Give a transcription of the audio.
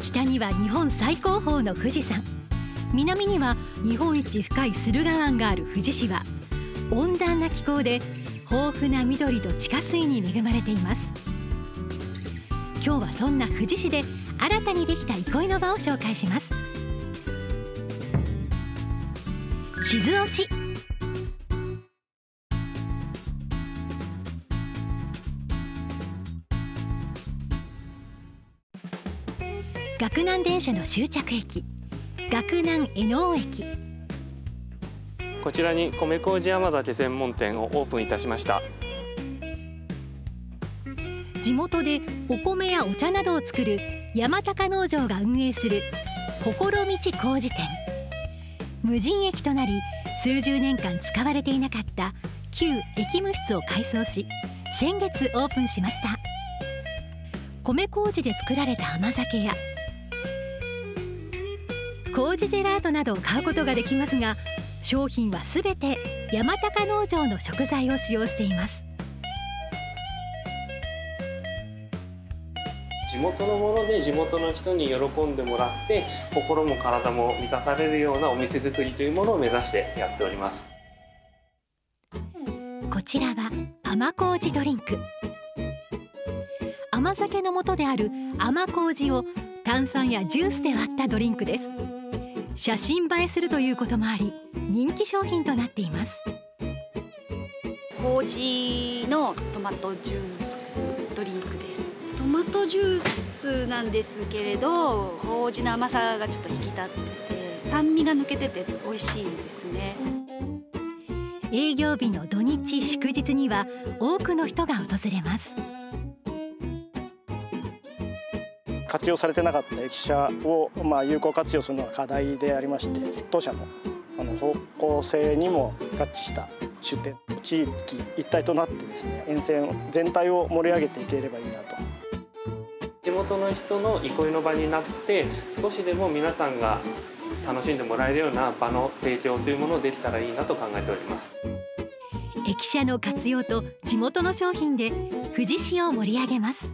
北には日本最高峰の富士山。南には日本一深い駿河湾がある富士市は温暖な気候で豊富な緑と地下水に恵まれています。今日はそんな富士市で新たにできた憩いの場を紹介します。静尾市学南電車の終着駅。学南江能駅。こちらに米麹甘酒専門店をオープンいたしました。地元でお米やお茶などを作る山高農場が運営する心道麹店。無人駅となり数十年間使われていなかった旧駅務室を改装し先月オープンしました。米麹で作られた甘酒や麹ジェラートなどを買うことができますが商品はすべて山高農場の食材を使用しています。地元のもので地元の人に喜んでもらって心も体も満たされるようなお店作りというものを目指してやっております。こちらは甘麹ドリンク。甘酒の元である甘麹を炭酸やジュースで割ったドリンクです写真映えするということもあり人気商品となっています。麹のトマトジュースドリンクです。トマトジュースなんですけれど麹の甘さがちょっと引き立ってて酸味が抜けてて美味しいですね。営業日の土日祝日には多くの人が訪れます活用されてなかった駅舎をまあ有効活用するのは課題でありまして当社のあの方向性にも合致した出店地域一体となってですね沿線全体を盛り上げていければいいなと。地元の人の憩いの場になって少しでも皆さんが楽しんでもらえるような場の提供というものをできたらいいなと考えております。駅舎の活用と地元の商品で富士市を盛り上げます